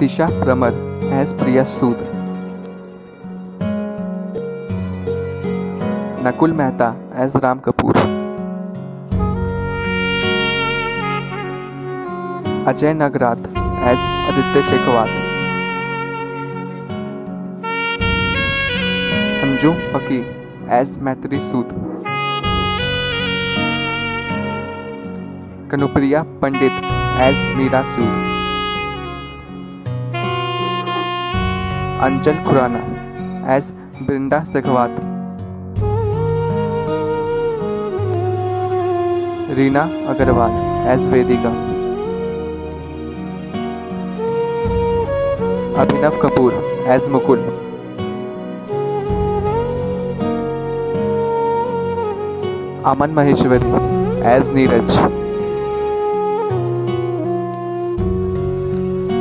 Tisha Ramar as Priya Sood, Nakul Mehta as Ram Kapoor, Ajay Nagarath as Aditya Shekhawat, Anjum Faqih as Maitri Sood, Kanupriya Pandit as Meera Sood. Anchal Khurana as Brinda Sikhwat Reena Agarwal as Vedika Abhinav Kapoor as Mukul Aman Maheshwari as Neeraj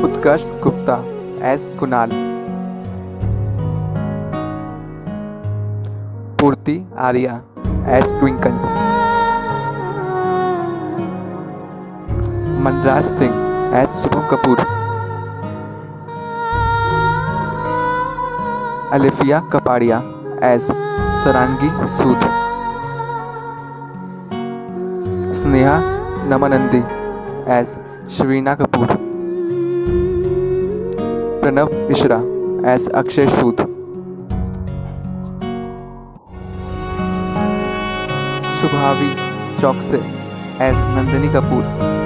Utkarsh Gupta as Kunal Purti Arya as Twinkle Manraj Singh as Shubham Kapoor Alifiya Kapadia as Sarangi Sood Sneha Namanandi as Shrina Kapoor Pranav Mishra as Akshay Sood Shubhavi Chouksey as Nandini Kapoor